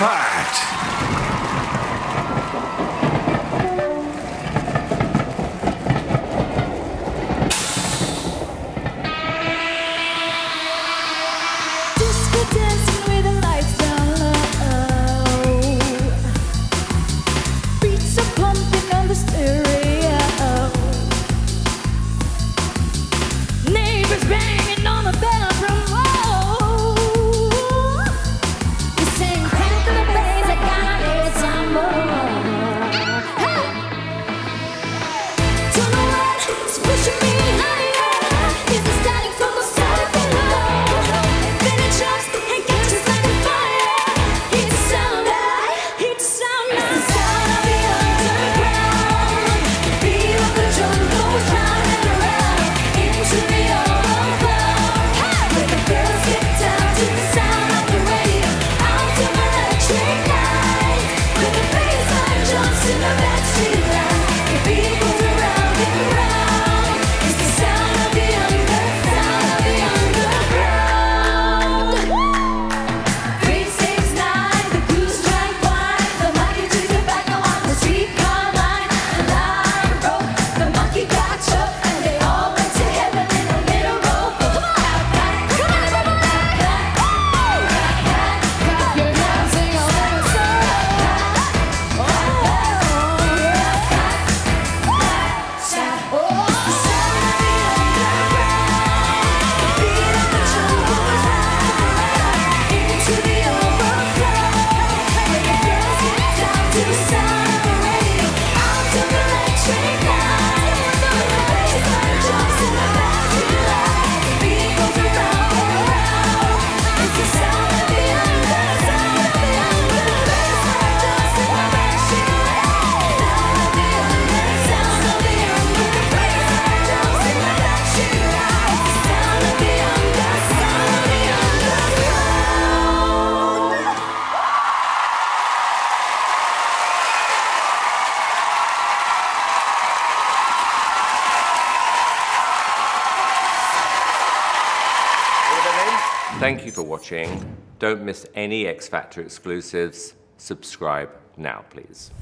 Impact. Thank you for watching. Don't miss any X Factor exclusives. Subscribe now, please.